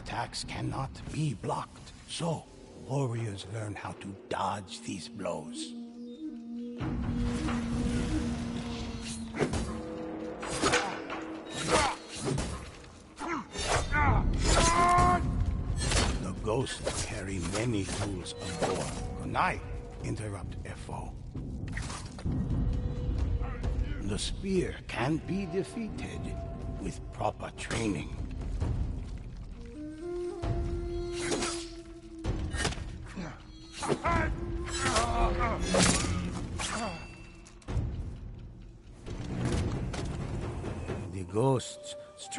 Attacks cannot be blocked, so warriors learn how to dodge these blows. The ghosts carry many tools of war. Kunai, interrupt FO. The spear can be defeated with proper training.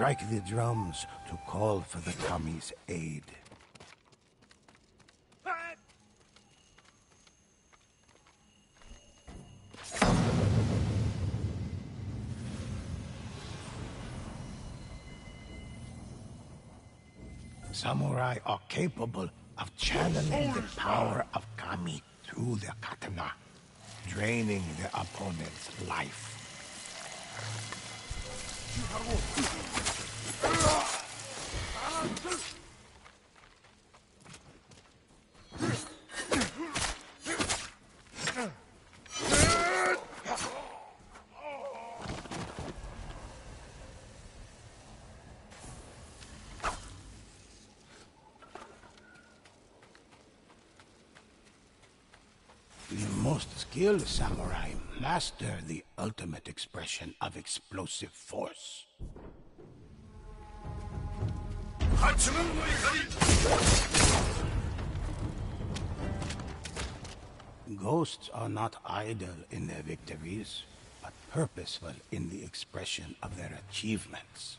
Strike the drums to call for the Kami's aid. Samurai are capable of channeling the power of Kami through their katana, draining their opponent's life. The most skilled samurai master the ultimate expression of explosive force. Ghosts are not idle in their victories, but purposeful in the expression of their achievements.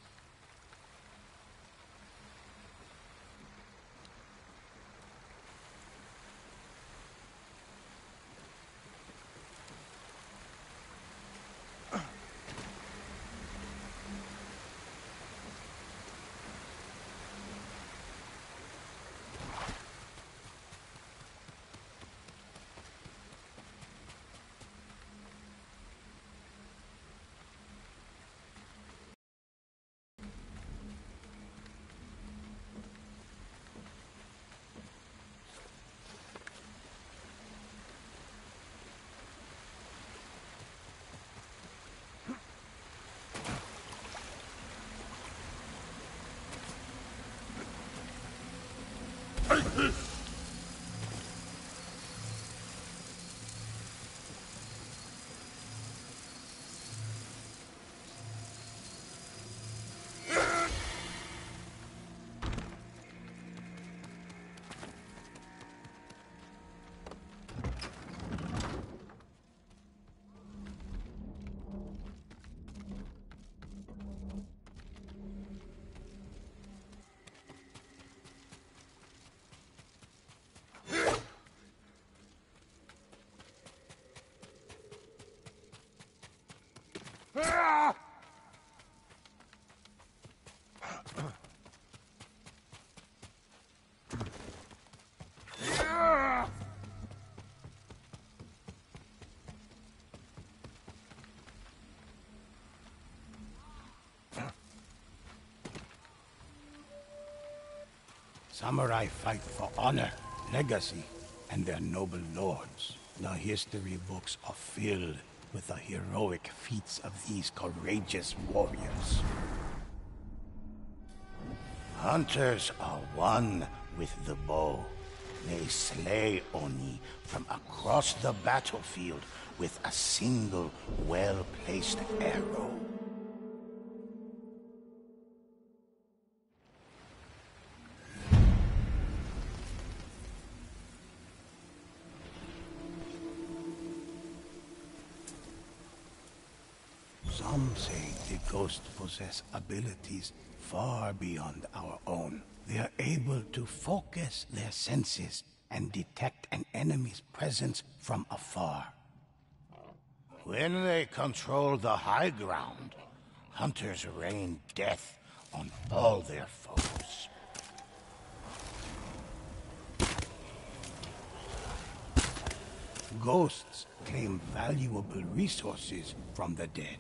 Samurai fight for honor, legacy, and their noble lords. The history books are filled with the heroic feats of these courageous warriors. Hunters are one with the bow. They slay Oni from across the battlefield with a single well-placed arrow. Possess abilities far beyond our own. They are able to focus their senses and detect an enemy's presence from afar. When they control the high ground, hunters rain death on all their foes. Ghosts claim valuable resources from the dead.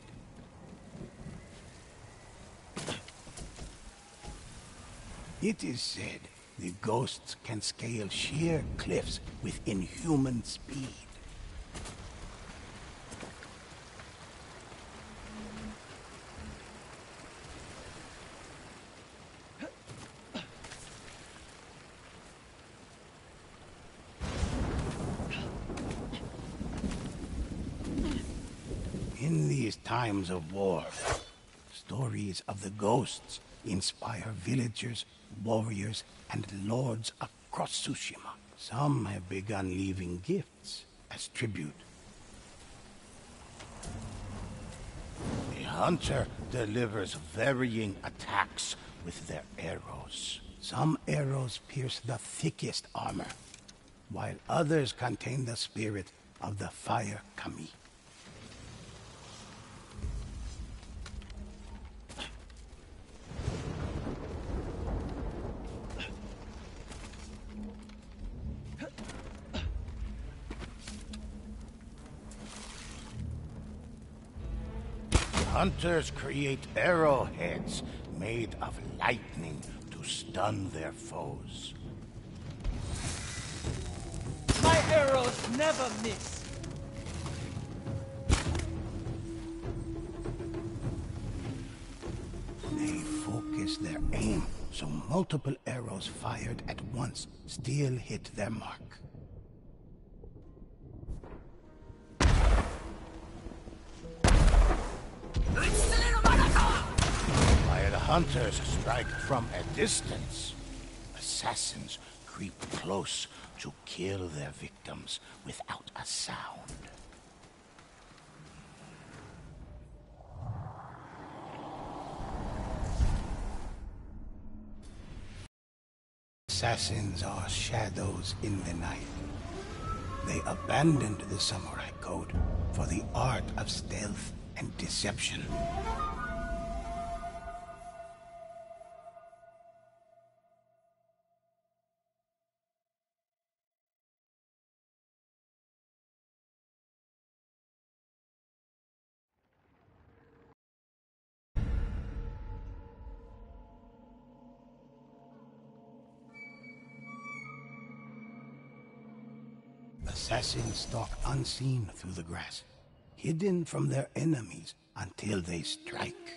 It is said the ghosts can scale sheer cliffs with inhuman speed. In these times of war, stories of the ghosts inspire villagers, warriors, and lords across Tsushima. Some have begun leaving gifts as tribute. The hunter delivers varying attacks with their arrows. Some arrows pierce the thickest armor, while others contain the spirit of the fire kami. Hunters create arrowheads made of lightning to stun their foes. My arrows never miss. They focus their aim, so multiple arrows fired at once still hit their mark. Hunters strike from a distance, assassins creep close to kill their victims without a sound. Assassins are shadows in the night. They abandoned the samurai code for the art of stealth and deception. Unseen through the grass, hidden from their enemies until they strike.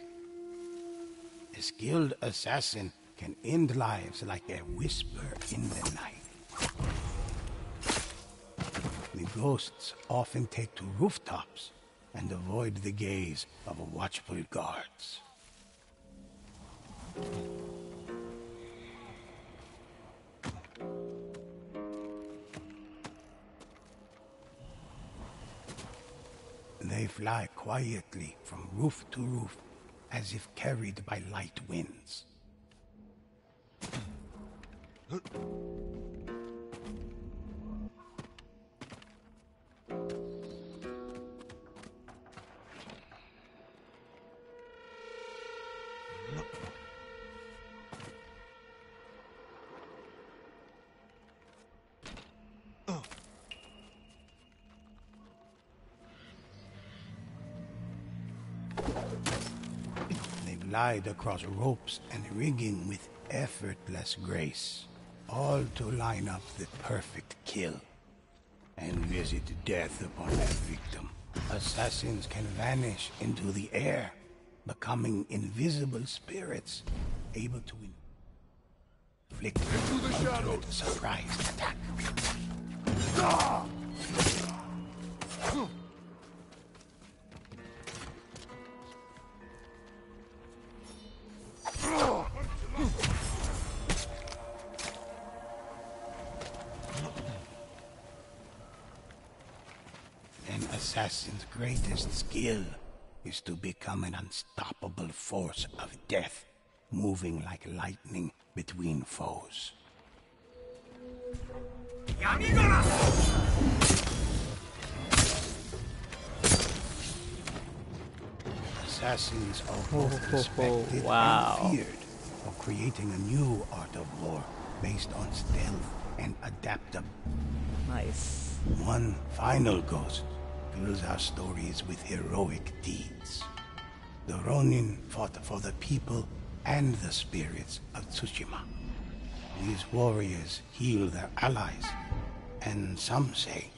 A skilled assassin can end lives like a whisper in the night. The ghosts often take to rooftops and avoid the gaze of watchful guards. They fly quietly from roof to roof as if carried by light winds. Glide across ropes and rigging with effortless grace, all to line up the perfect kill and visit death upon their victim. Assassins can vanish into the air, becoming invisible spirits, able to inflict ultimate surprise. Attack. An greatest skill is to become an unstoppable force of death, moving like lightning between foes. Assassins are both respected wow. and feared for creating a new art of war based on stealth and adaptability. Nice. One final ghost fills our stories with heroic deeds. The Ronin fought for the people and the spirits of Tsushima. These warriors heal their allies, and some say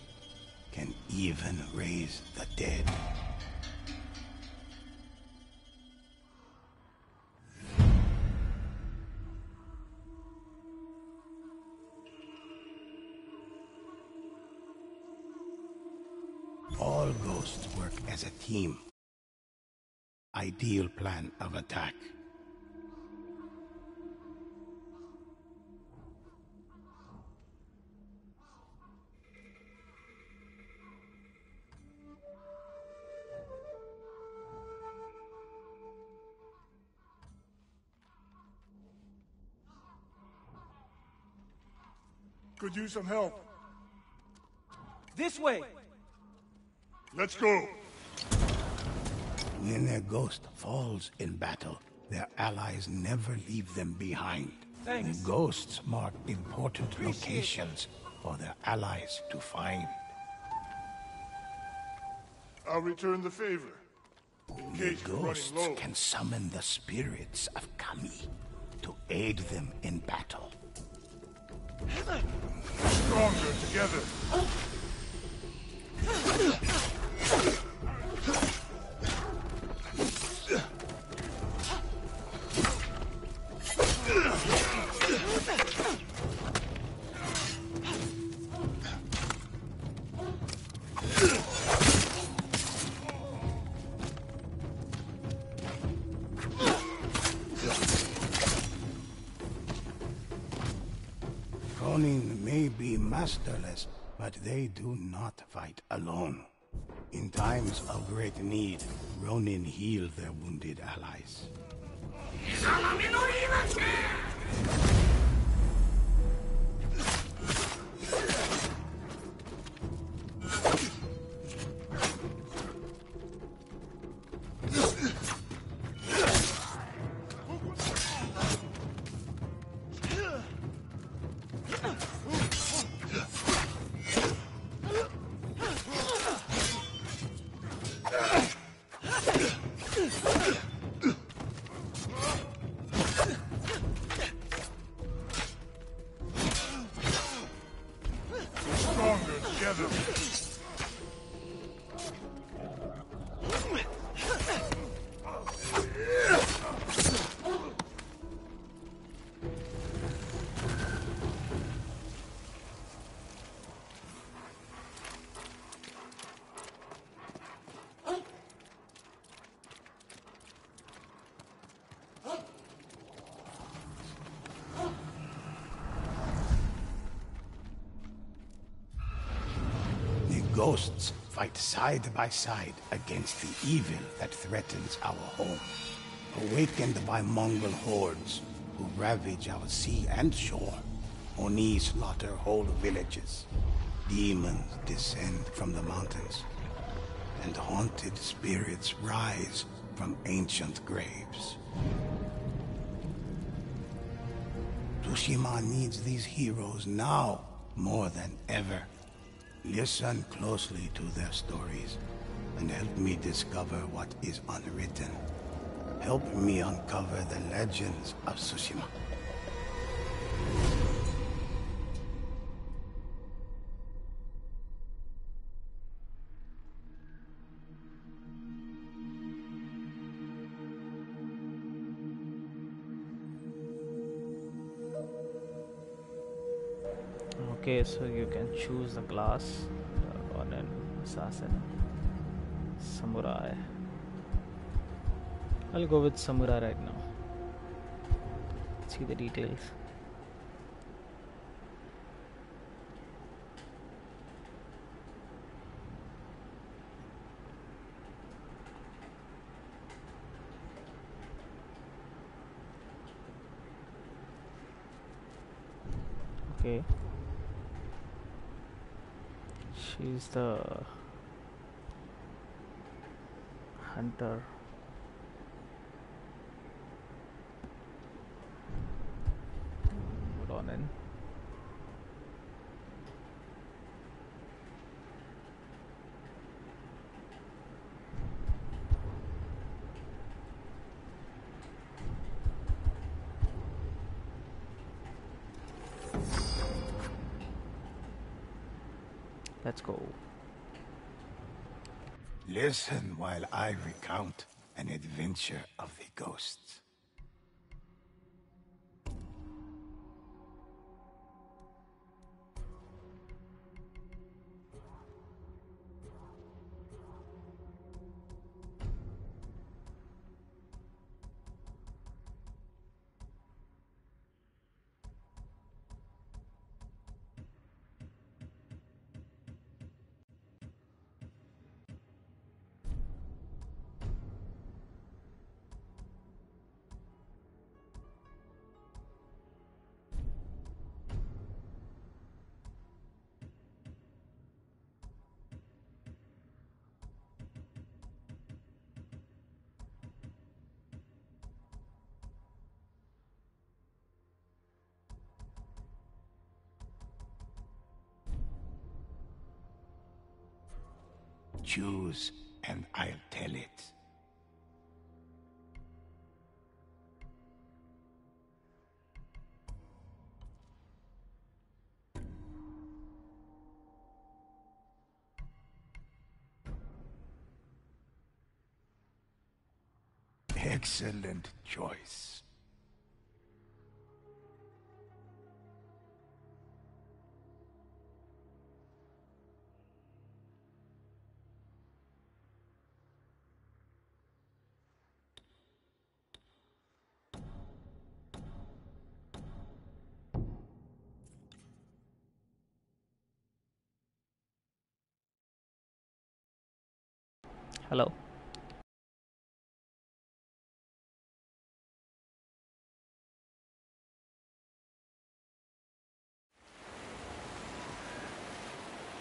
can even raise the dead. As team. Ideal plan of attack. Could use some help. This way! Let's go. When their ghost falls in battle, their allies never leave them behind. Thanks. The ghosts mark important locations for their allies to find. I'll return the favor. In The ghosts can summon the spirits of Kami to aid them in battle. Stronger together. do not fight alone. In times of great need, Ronin heal their wounded allies. Ghosts fight side by side against the evil that threatens our home. Awakened by Mongol hordes who ravage our sea and shore, Oni slaughter whole villages. Demons descend from the mountains, and haunted spirits rise from ancient graves. Tsushima needs these heroes now more than ever. Listen closely to their stories and help me discover what is unwritten. Help me uncover the legends of Tsushima. So you can choose the class uh, on an assassin, samurai. I'll go with samurai right now. See the details. Okay. She's the hunter. Ronin. let's go. Listen while I recount an adventure of the ghosts. Choose, and I'll tell it. Excellent choice. Hello.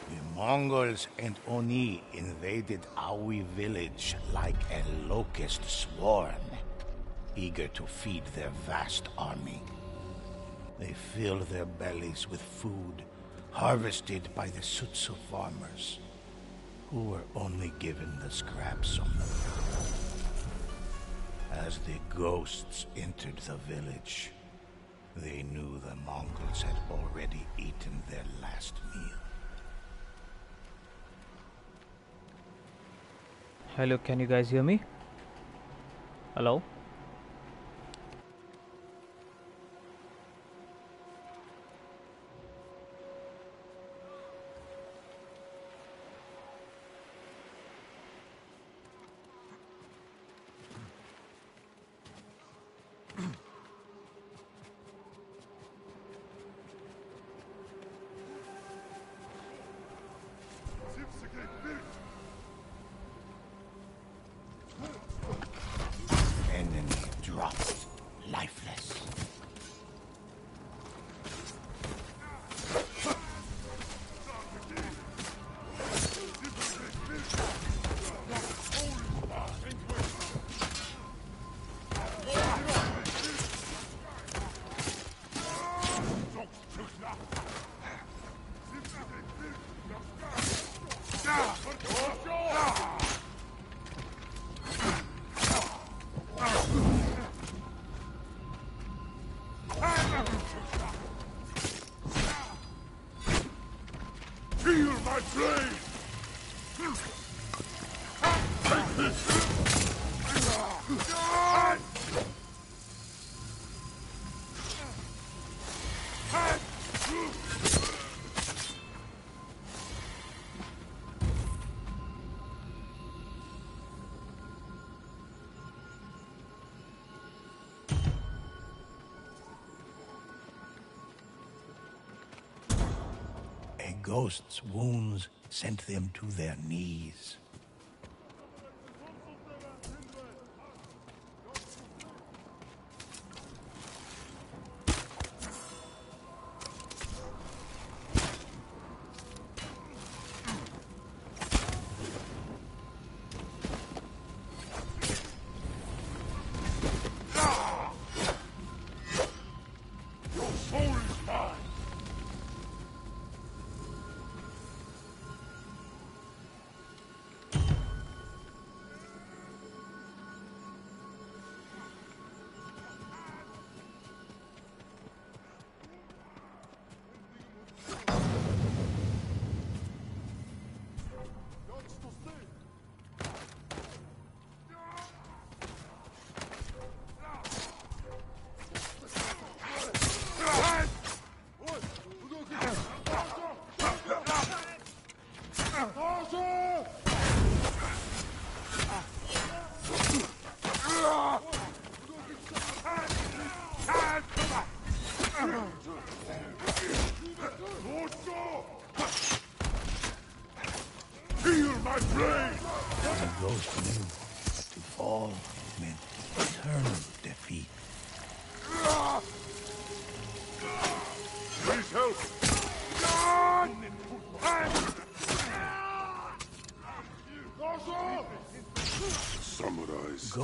The Mongols and Oni invaded Aoi village like a locust swarm, eager to feed their vast army. They fill their bellies with food harvested by the Sutsu farmers, who were only given the scraps on the ground. As the ghosts entered the village, they knew the Mongols had already eaten their last meal. Hello, can you guys hear me? Hello? Ghost's wounds sent them to their knees.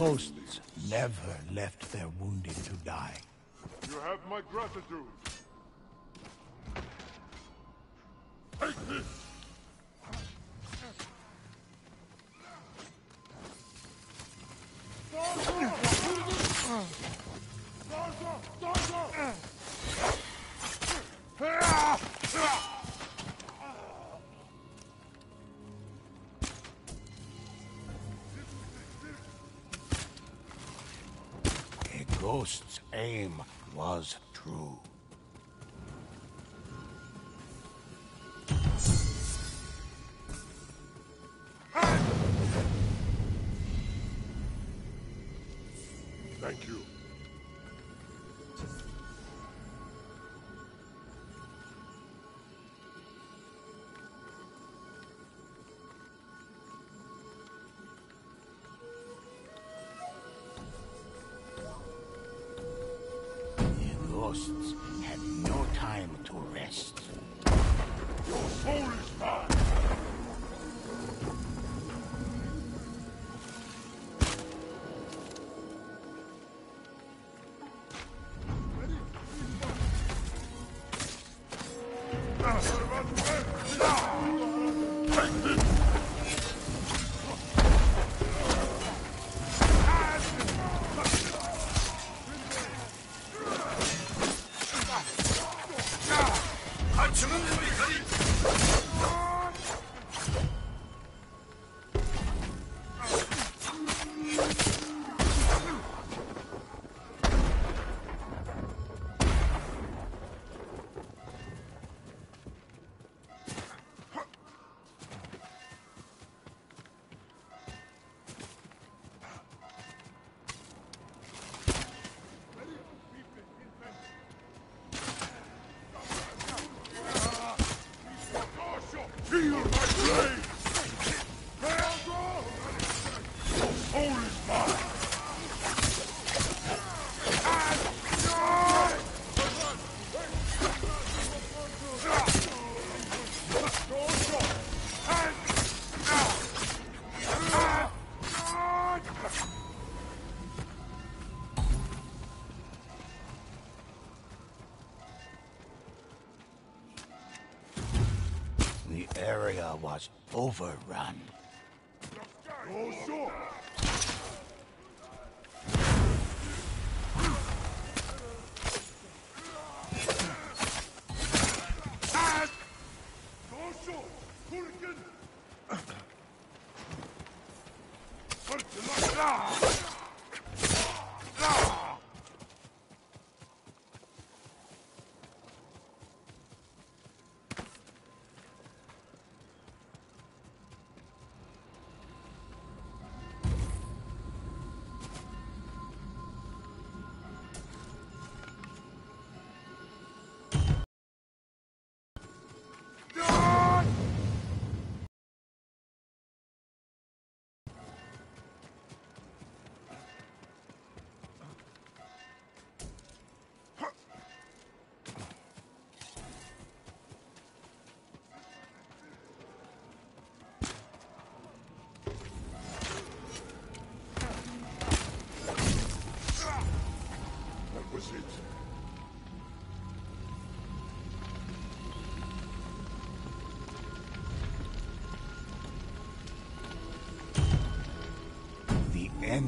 Ghosts never left their wounded to die. You have my gratitude. Ghost's aim was true. Ghosts had no time to rest. Overrun.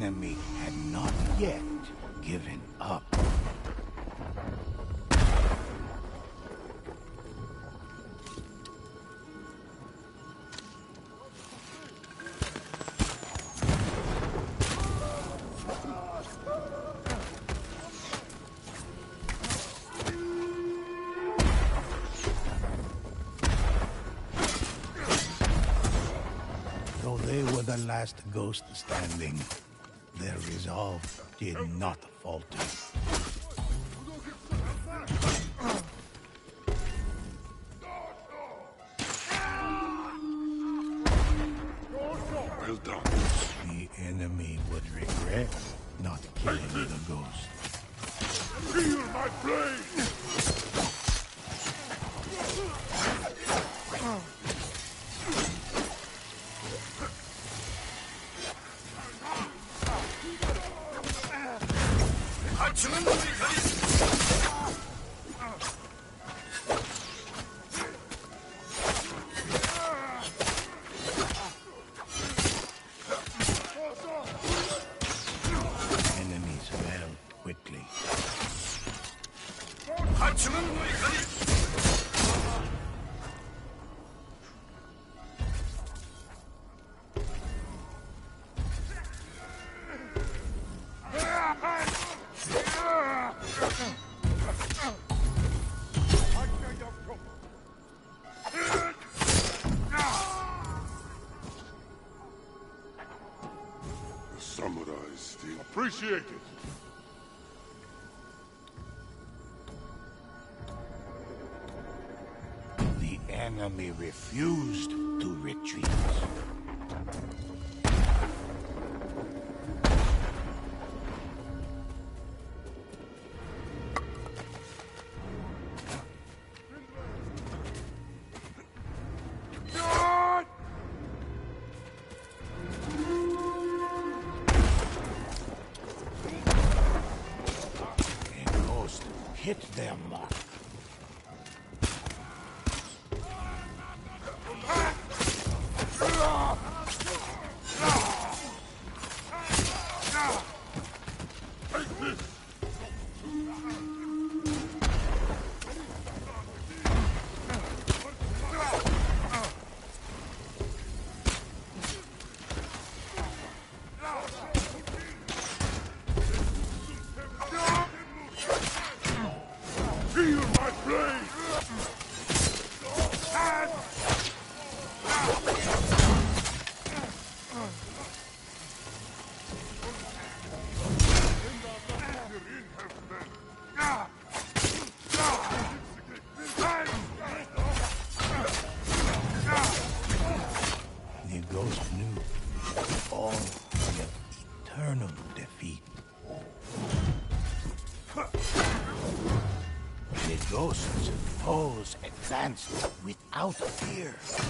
Enemy had not yet given up. Though they were the last ghost standing, their resolve did not appreciate it. The enemy refused to retreat. Without fear.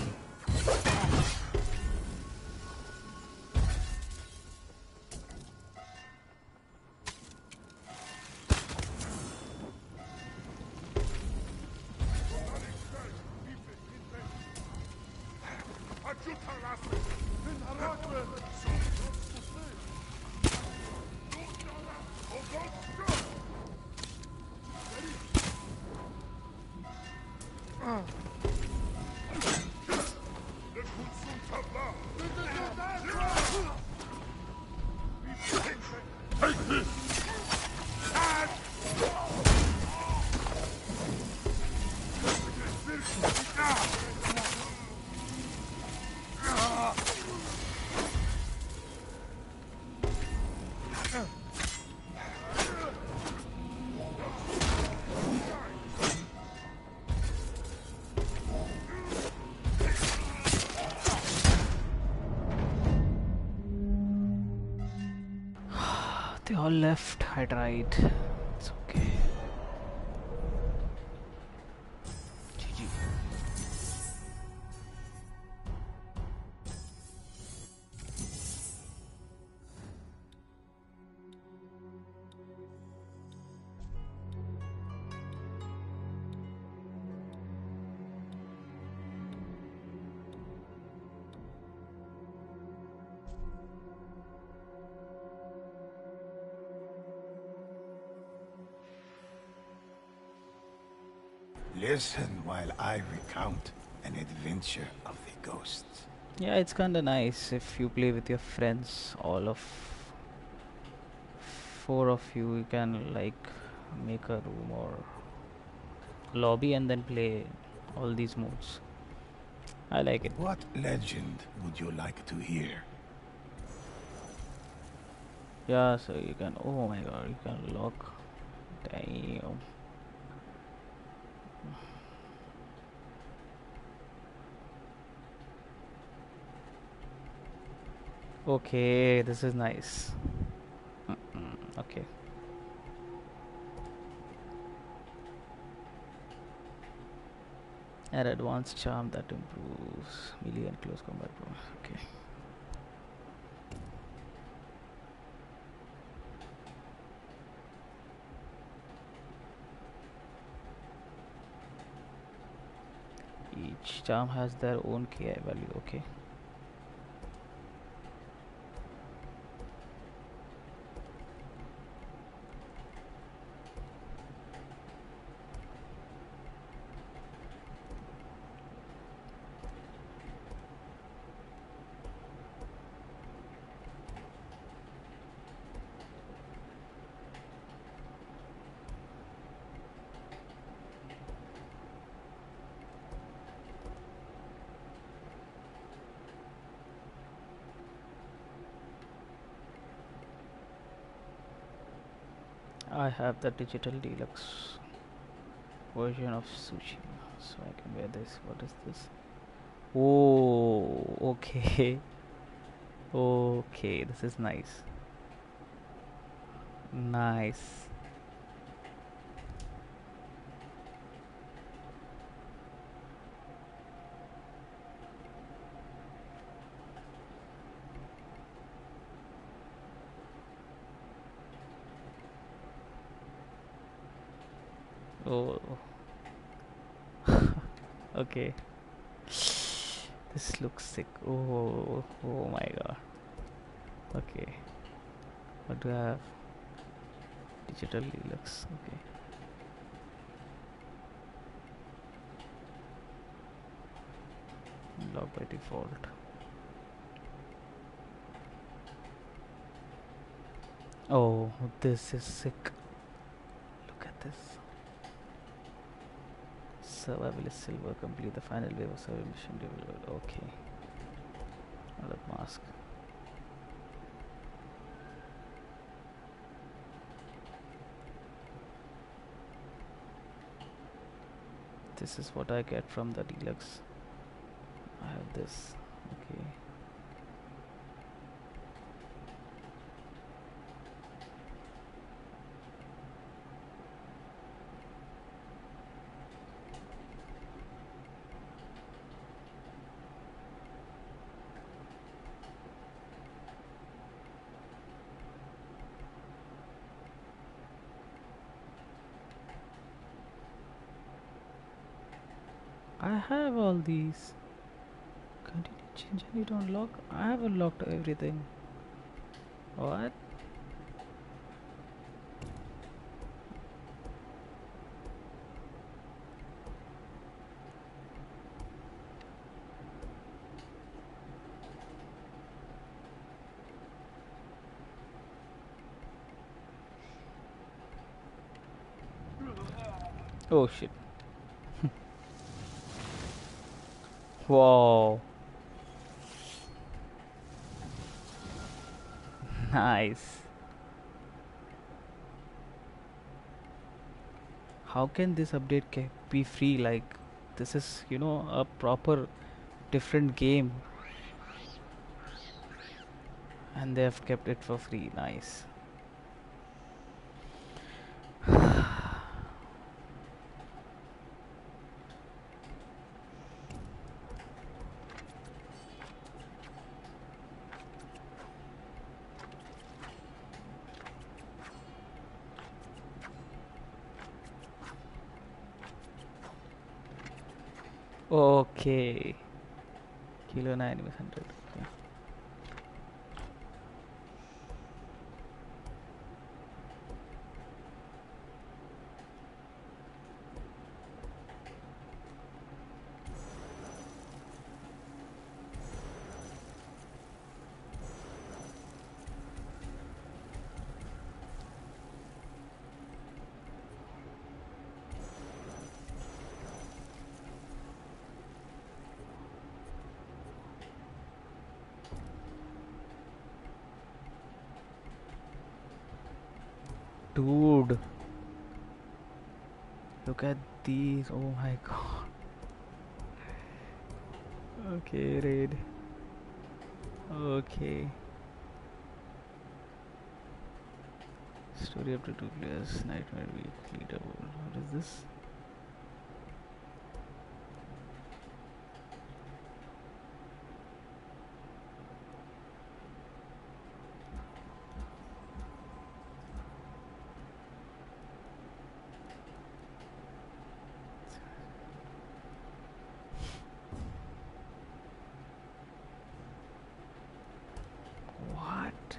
I Listen while I recount an adventure of the ghosts. Yeah, it's kinda nice if you play with your friends, all of four of you, you can like make a room or lobby and then play all these modes. I like it. What legend would you like to hear? Yeah, so you can. Oh my god, you can lock. Damn. Okay, this is nice. Okay. An advanced charm that improves melee and close combat. Okay. Each charm has their own KI value. Okay. I have the digital deluxe version of sushi, so I can wear this. What is this? Oh, okay. Okay, this is nice. Nice. Oh. Okay. This looks sick. Oh, oh, oh my god. Okay. What do I have? Digital deluxe. Okay. Lock by default. Oh, this is sick. Look at this. Survival is silver. Complete the final wave of survival mission. Okay. Another mask. This is what I get from the deluxe. I have this. Okay. I have all these. Continue change and you don't lock. I have unlocked everything. What? Oh shit. Whoa. Nice. How can this update be free? Like, this is, you know, a proper different game. And they have kept it for free. Nice. Okay. Kilo 9 was 100. Okay. Dude. Look at these. Oh my god. Okay, raid. Okay. Story up to two players. Nightmare Week leaderboard. What is this? What?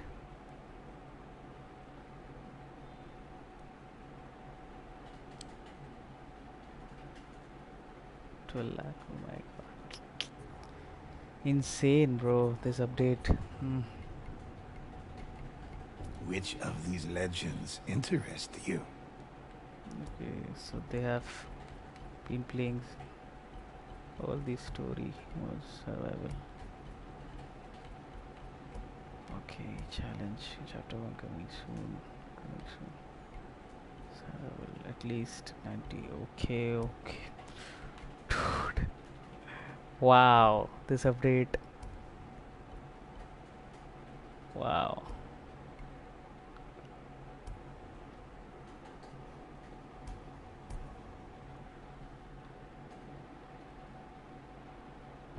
12 lakh, oh my god. Insane, bro, this update. Hmm. Which of these legends interest you? Okay, so they have been playing all these story modes, survival. Okay, challenge, chapter 1 coming soon. Coming soon. Survival, at least 90. Okay, okay. Wow, this update. Wow.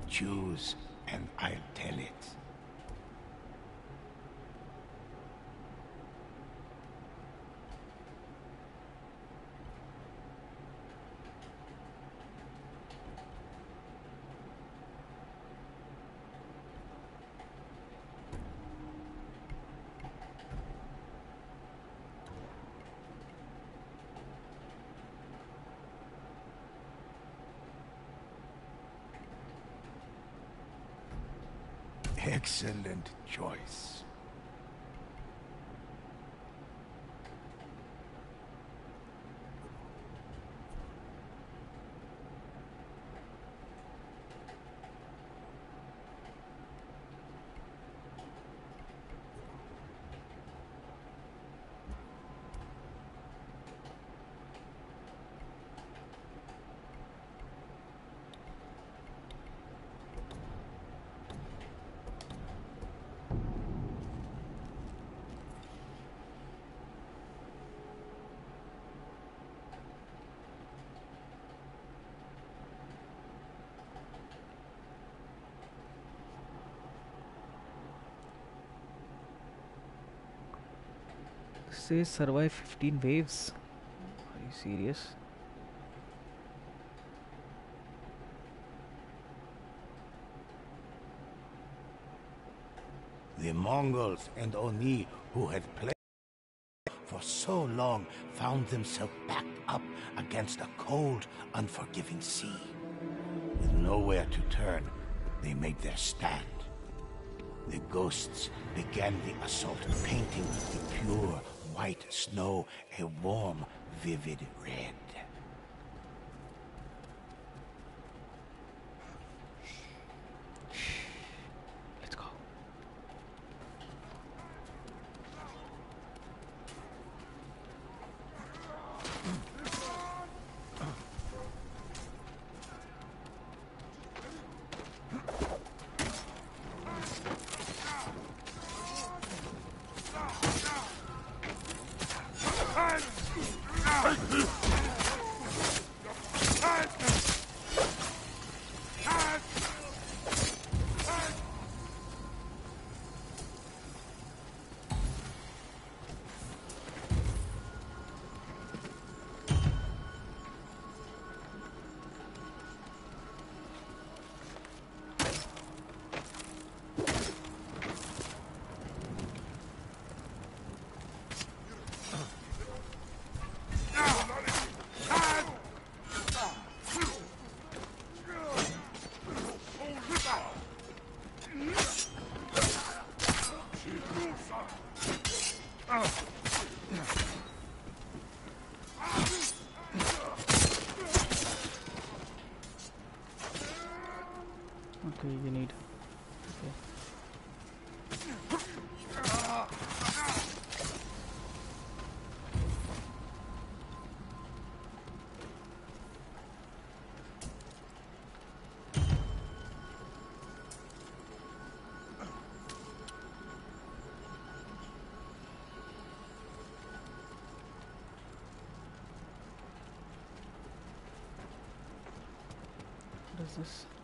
Choose, and I'll tell it. Excellent choice. Says survive 15 waves. Are you serious? The Mongols and Oni who had played for so long found themselves backed up against a cold, unforgiving sea. With nowhere to turn, they made their stand. The ghosts began the assault, painting the pure white snow a warm, vivid red. Is this?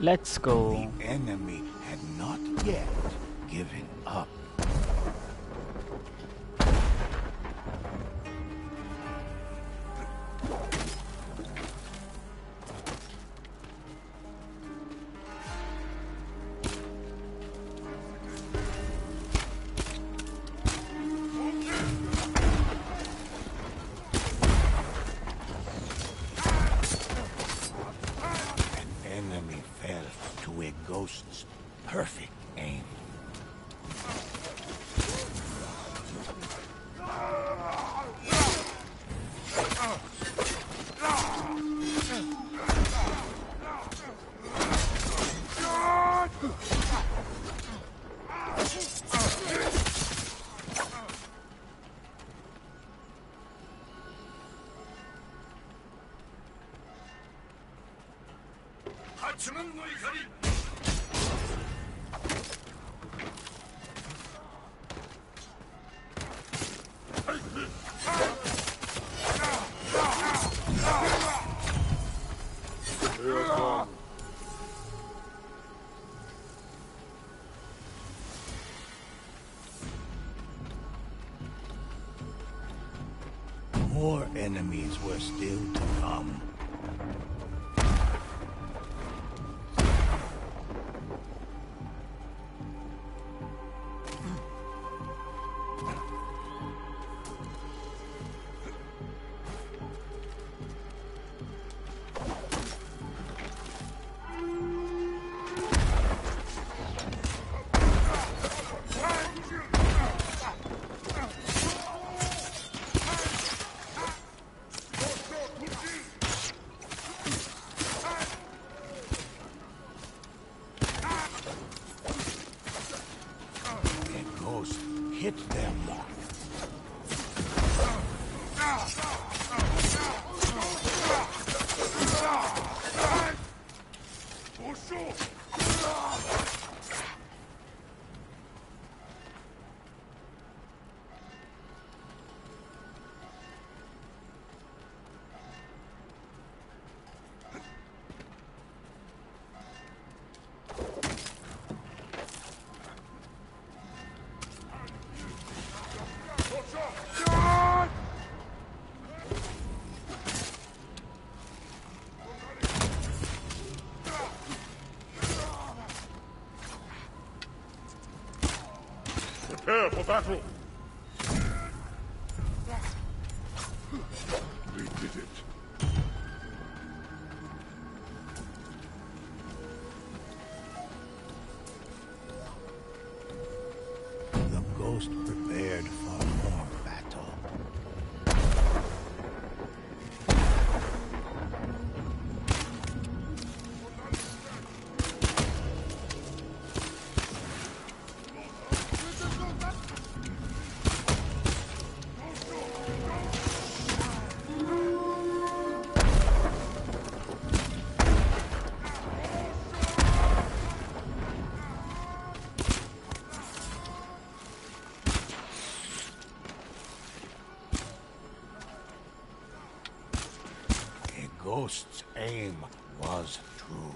Let's go. The enemy had not yet given up. More enemies were still to come. Ghost's aim was true.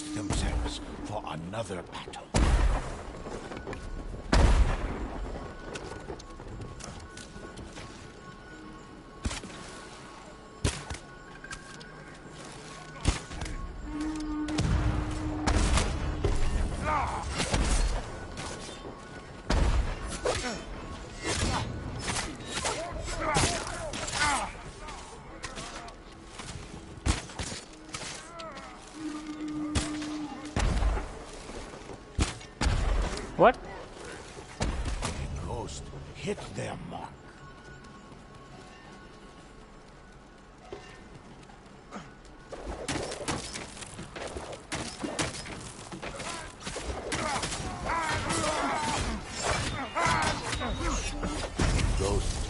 Themselves for another battle.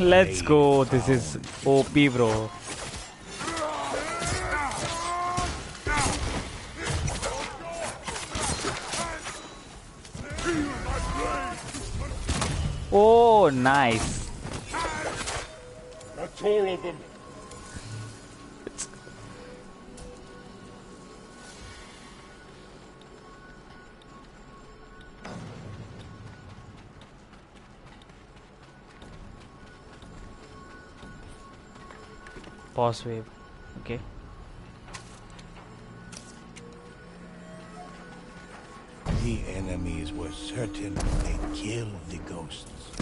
Let's go. This is. OP, bro. Oh, nice. That's all of them. Pause wave. Okay. The enemies were certain they killed the ghosts.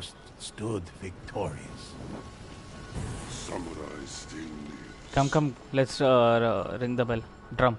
the stood victorious. Samurai still lives. Come, come. Let's uh, uh, ring the bell. Drum.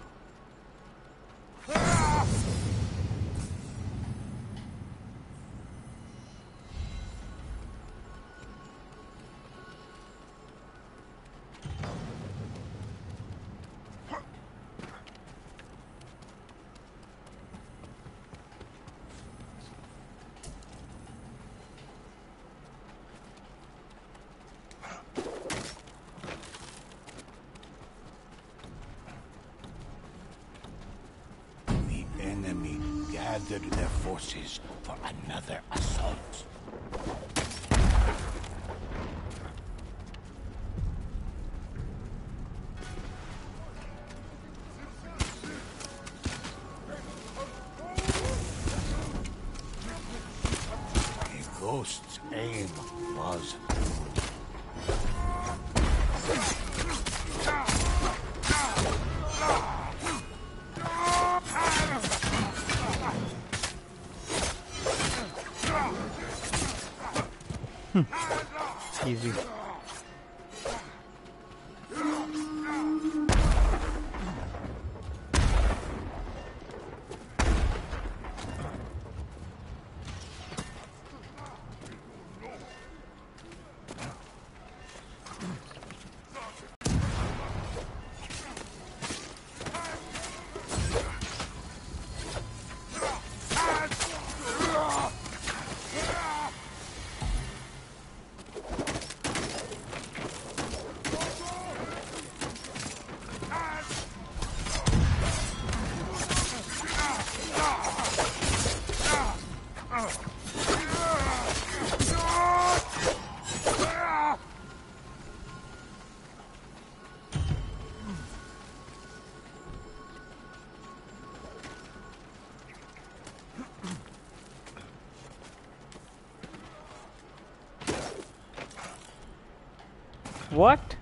What?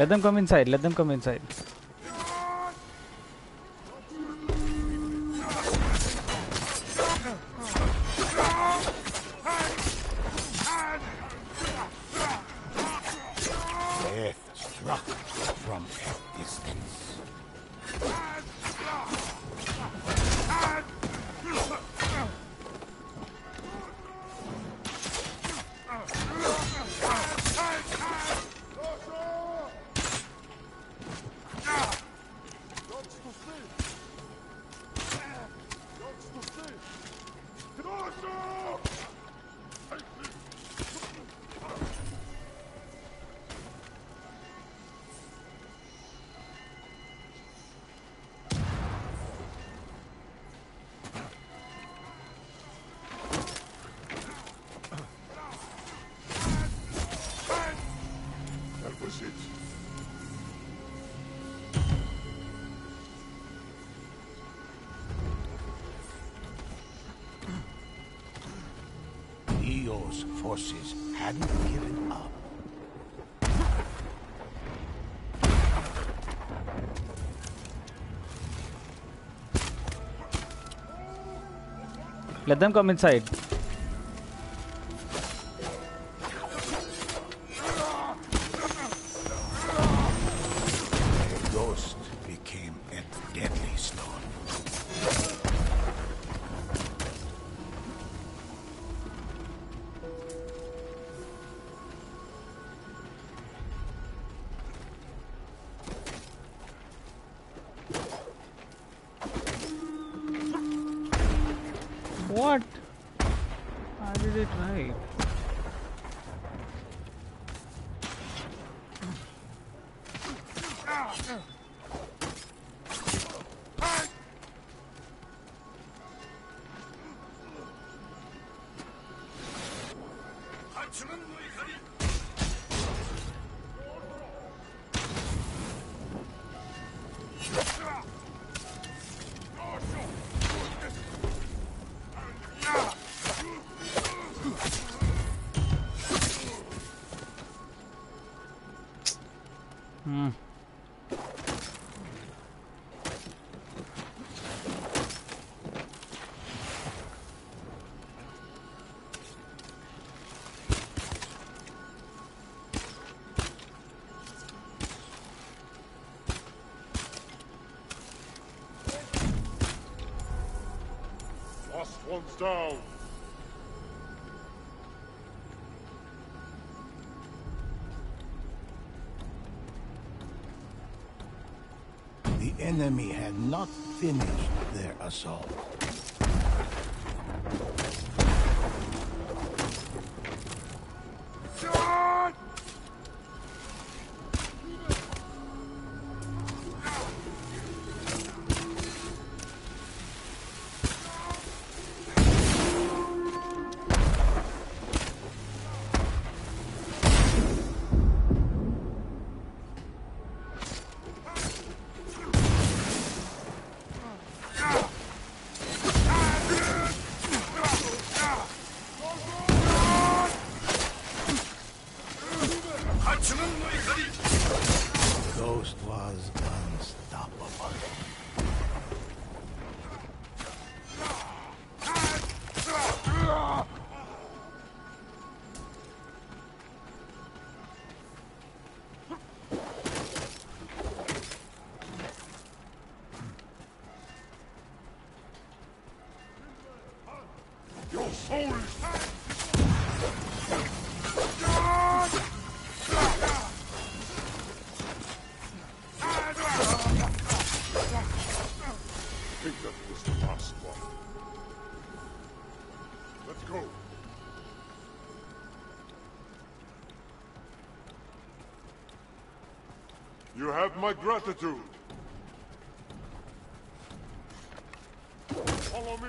Let them come inside. Let them come inside. Iyo's forces hadn't given up. Let them come inside. Enemy had not finished their assault. My gratitude. Follow me.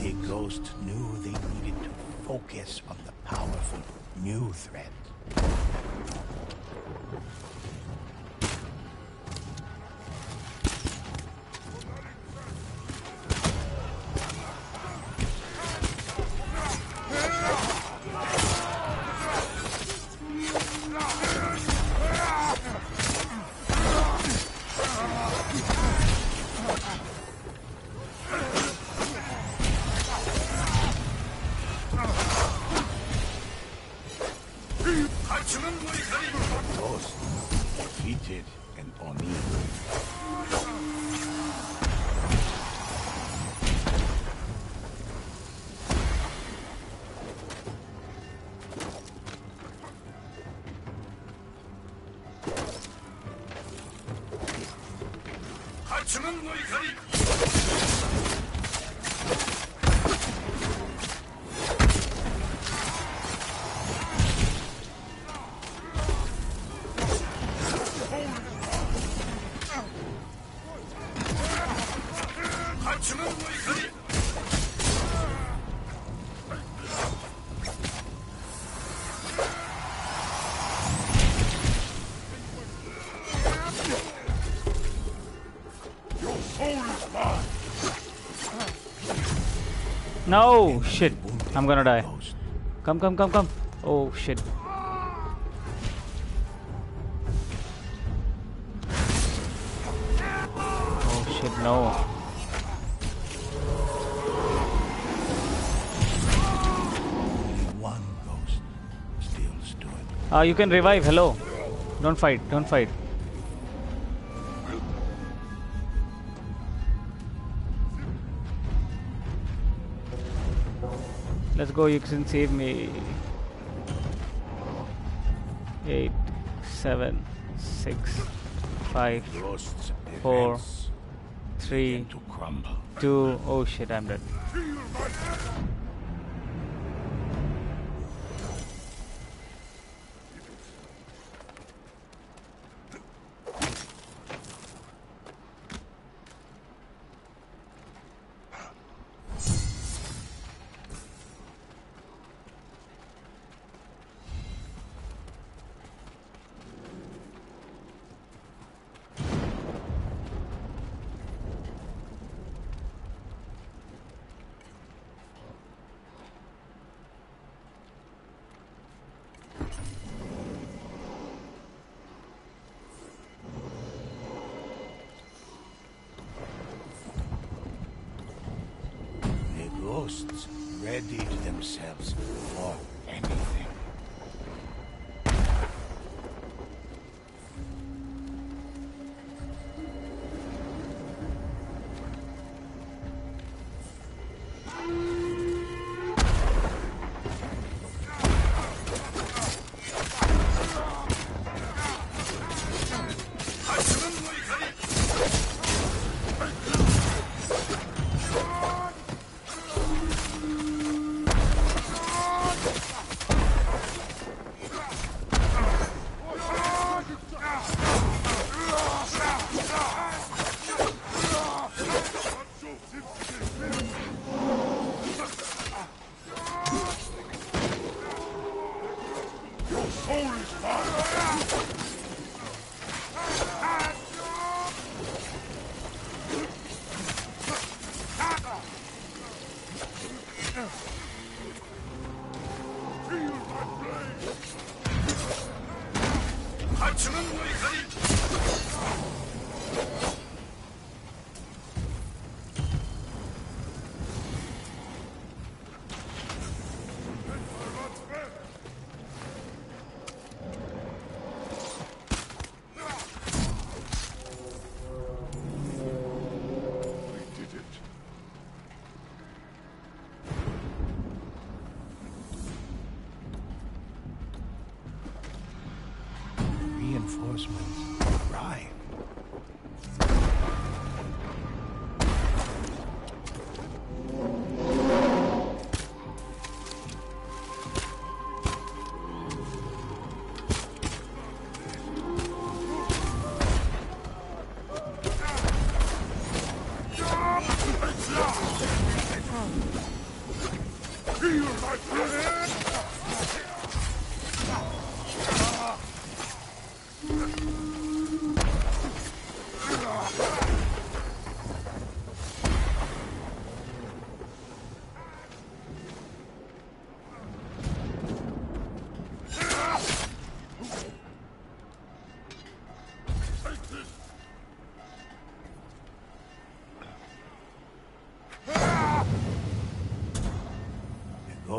The ghost knew they needed to focus on the powerful new threat. は自の怒り。No! Shit. I'm gonna die. Come, come, come, come. Oh, shit. Oh, shit, no. One ghost still stood. Ah, you can revive. Hello. Don't fight. Don't fight. Go. You can save me. Eight, seven, six, five, Four. three, began to crumble. two. Oh shit! I'm dead.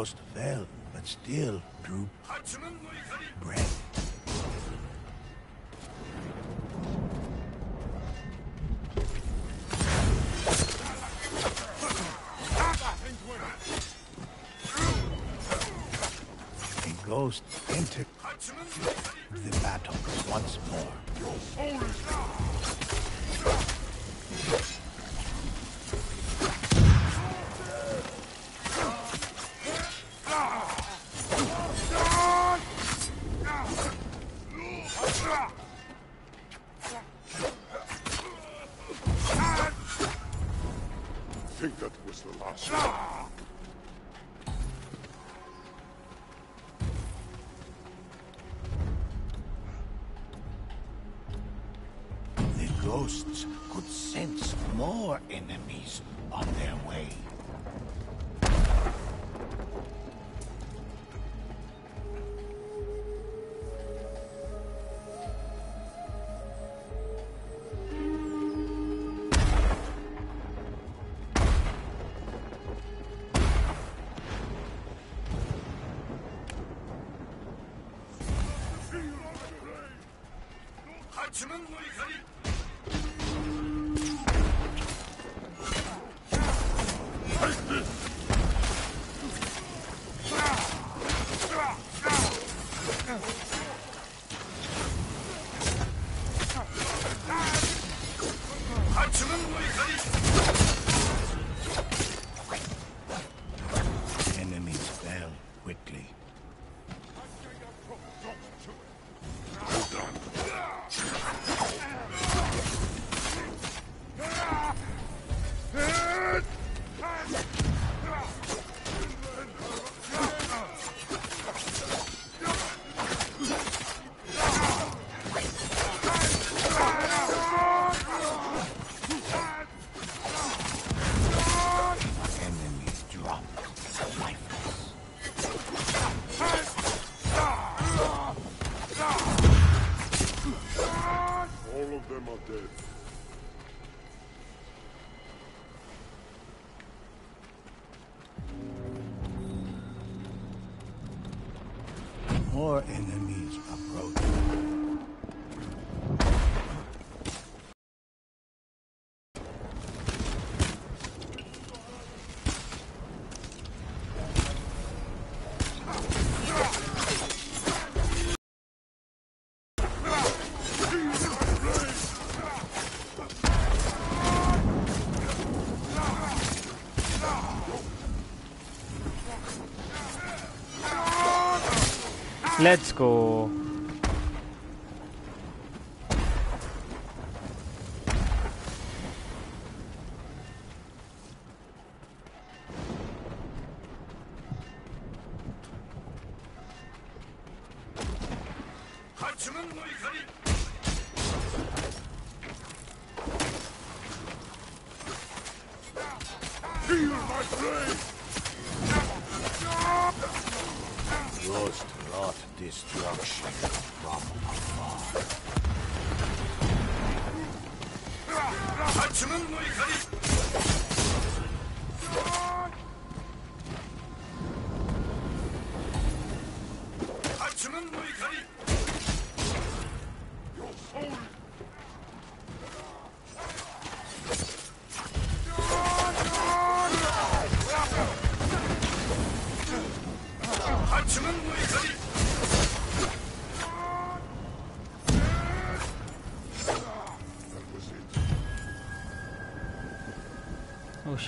Ghost fell, but still drew breath. A ghost entered the battle once more. Enemies of them are dead. More enemies Let's go.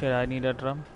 Shit, I need a drum.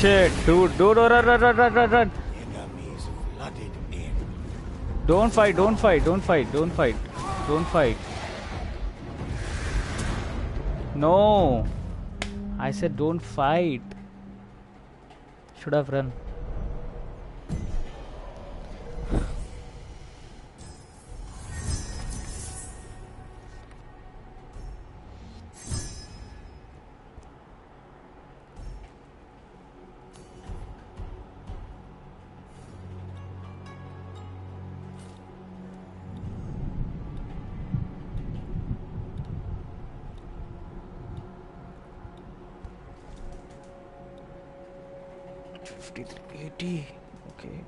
Shit, dude, dude, oh, run, run, run, run, run, run. In. Don't fight, don't fight, don't fight, don't fight, don't fight. No, I said don't fight. Should have run. Okay,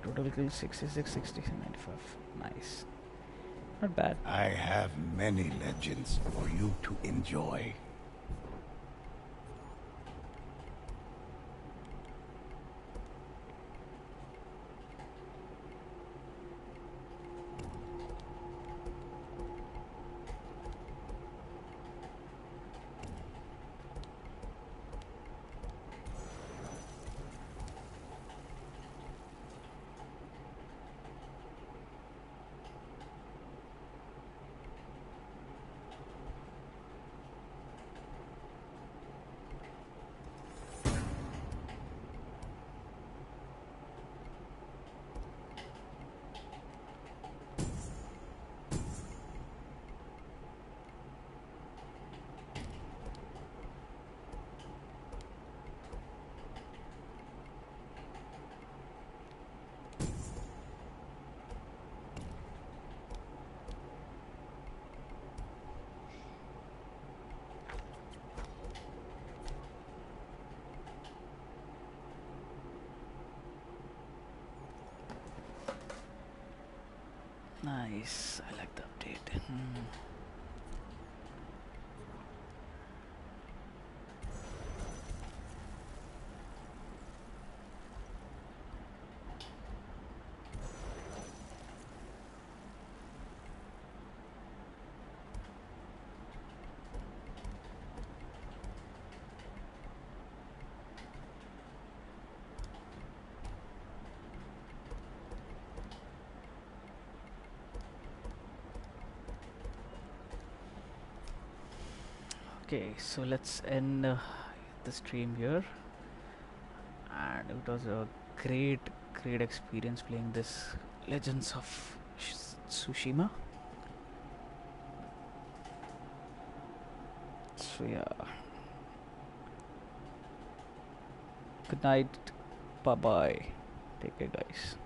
total kills 66, 60, 95. Nice. Not bad. I have many legends for you to enjoy. Nice. I like the update. Hmm. Okay, so let's end uh, the stream here. And it was a great, great experience playing this Legends of Sh- Tsushima. So yeah. Good night. Bye bye. Take care, guys.